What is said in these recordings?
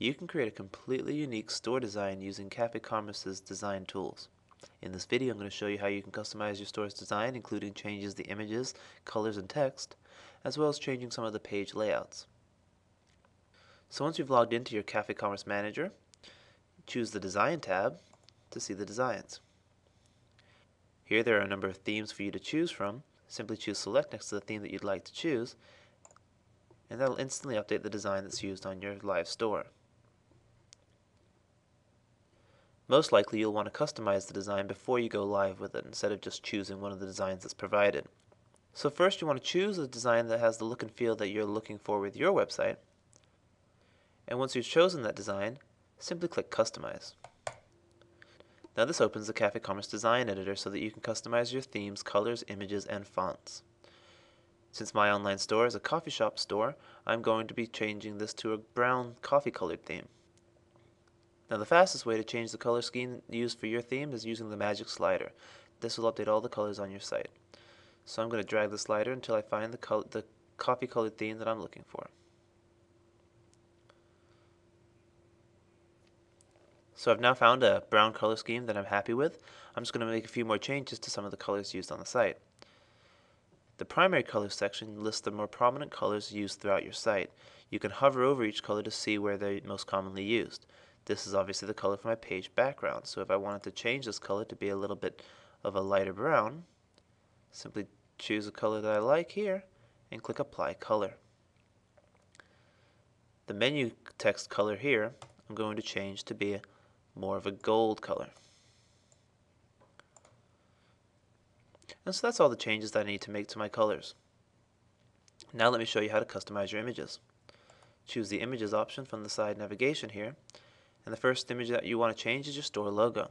you can create a completely unique store design using CafeCommerce's design tools. In this video, I'm going to show you how you can customize your store's design, including changes the images, colors, and text, as well as changing some of the page layouts. So once you've logged into your CafeCommerce Manager, choose the Design tab to see the designs. Here there are a number of themes for you to choose from. Simply choose Select next to the theme that you'd like to choose, and that'll instantly update the design that's used on your live store. Most likely you'll want to customize the design before you go live with it instead of just choosing one of the designs that's provided. So first you want to choose a design that has the look and feel that you're looking for with your website. And once you've chosen that design, simply click Customize. Now this opens the CafeCommerce Design Editor so that you can customize your themes, colors, images, and fonts. Since my online store is a coffee shop store, I'm going to be changing this to a brown coffee colored theme. Now the fastest way to change the color scheme used for your theme is using the magic slider. This will update all the colors on your site. So I'm going to drag the slider until I find the, the coffee colored theme that I'm looking for. So I've now found a brown color scheme that I'm happy with. I'm just going to make a few more changes to some of the colors used on the site. The primary colors section lists the more prominent colors used throughout your site. You can hover over each color to see where they're most commonly used. This is obviously the color for my page background. So if I wanted to change this color to be a little bit of a lighter brown, simply choose a color that I like here and click Apply Color. The menu text color here I'm going to change to be more of a gold color. And so that's all the changes that I need to make to my colors. Now let me show you how to customize your images. Choose the Images option from the side navigation here and the first image that you want to change is your store logo.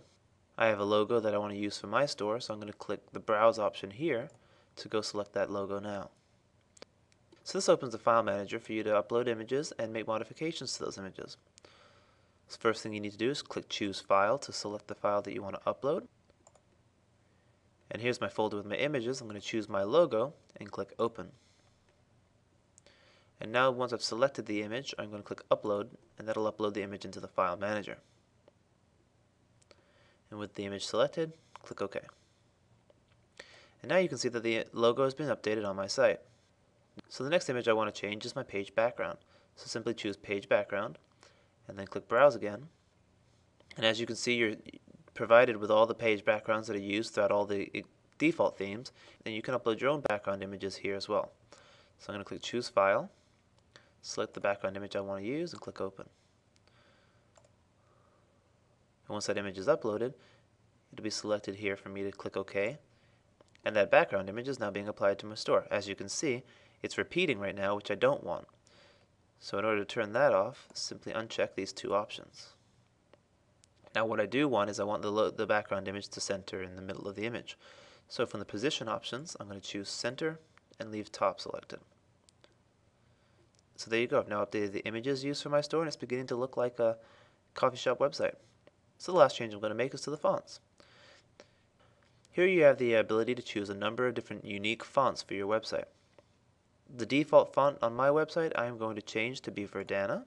I have a logo that I want to use for my store, so I'm going to click the Browse option here to go select that logo now. So this opens the file manager for you to upload images and make modifications to those images. So first thing you need to do is click Choose File to select the file that you want to upload. And here's my folder with my images. I'm going to choose my logo and click Open. And now once I've selected the image, I'm going to click Upload, and that'll upload the image into the File Manager. And with the image selected, click OK. And now you can see that the logo has been updated on my site. So the next image I want to change is my page background. So simply choose Page Background, and then click Browse again. And as you can see, you're provided with all the page backgrounds that are used throughout all the eh, default themes, and you can upload your own background images here as well. So I'm going to click Choose File, select the background image I want to use and click open. And once that image is uploaded, it'll be selected here for me to click OK. And that background image is now being applied to my store. As you can see, it's repeating right now, which I don't want. So in order to turn that off, simply uncheck these two options. Now what I do want is I want the, the background image to center in the middle of the image. So from the position options, I'm going to choose center and leave top selected. So there you go. I've now updated the images used for my store and it's beginning to look like a coffee shop website. So the last change I'm going to make is to the fonts. Here you have the ability to choose a number of different unique fonts for your website. The default font on my website I am going to change to be Verdana.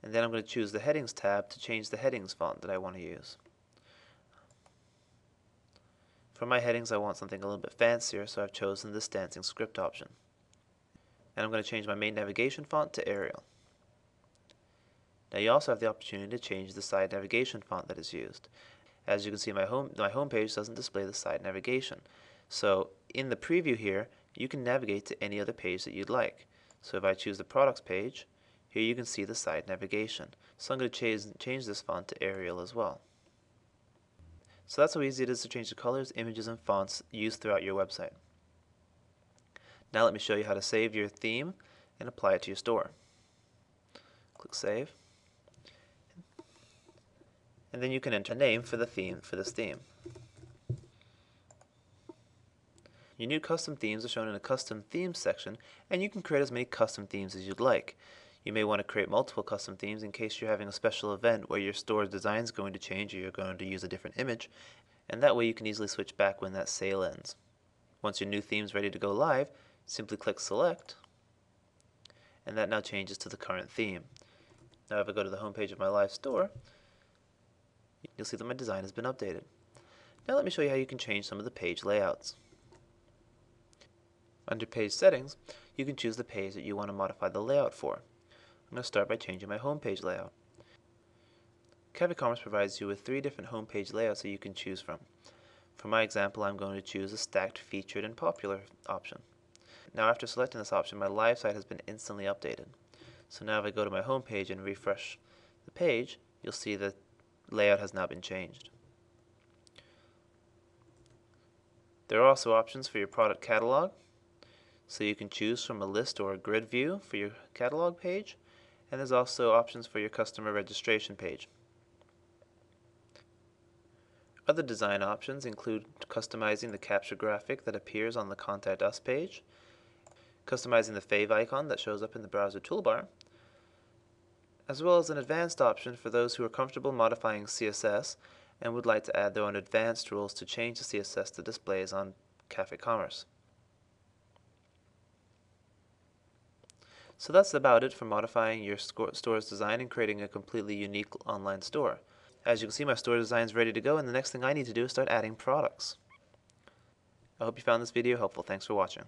And then I'm going to choose the Headings tab to change the headings font that I want to use. For my headings, I want something a little bit fancier, so I've chosen this dancing script option. And I'm going to change my main navigation font to Arial. Now you also have the opportunity to change the side navigation font that is used. As you can see, my home my home page doesn't display the side navigation. So in the preview here, you can navigate to any other page that you'd like. So if I choose the products page, here you can see the side navigation. So I'm going to change, change this font to Arial as well. So that's how easy it is to change the colors, images, and fonts used throughout your website. Now let me show you how to save your theme and apply it to your store. Click Save. And then you can enter a name for the theme for this theme. Your new custom themes are shown in a custom themes section, and you can create as many custom themes as you'd like. You may want to create multiple custom themes in case you're having a special event where your store's design is going to change or you're going to use a different image, and that way you can easily switch back when that sale ends. Once your new theme is ready to go live, simply click Select, and that now changes to the current theme. Now if I go to the home page of my live store, you'll see that my design has been updated. Now let me show you how you can change some of the page layouts. Under Page Settings, you can choose the page that you want to modify the layout for. I'm going to start by changing my home page layout. CafeCommerce provides you with three different home page layouts that you can choose from. For my example, I'm going to choose a stacked, featured, and popular option. Now after selecting this option, my live site has been instantly updated. So now if I go to my home page and refresh the page, you'll see the layout has now been changed. There are also options for your product catalog. So you can choose from a list or a grid view for your catalog page. And there's also options for your customer registration page. Other design options include customizing the CAPTCHA graphic that appears on the Contact Us page, customizing the favicon that shows up in the browser toolbar, as well as an advanced option for those who are comfortable modifying CSS and would like to add their own advanced rules to change the CSS that displays on CafeCommerce. So that's about it for modifying your store's design and creating a completely unique online store. As you can see, my store design is ready to go, and the next thing I need to do is start adding products. I hope you found this video helpful. Thanks for watching.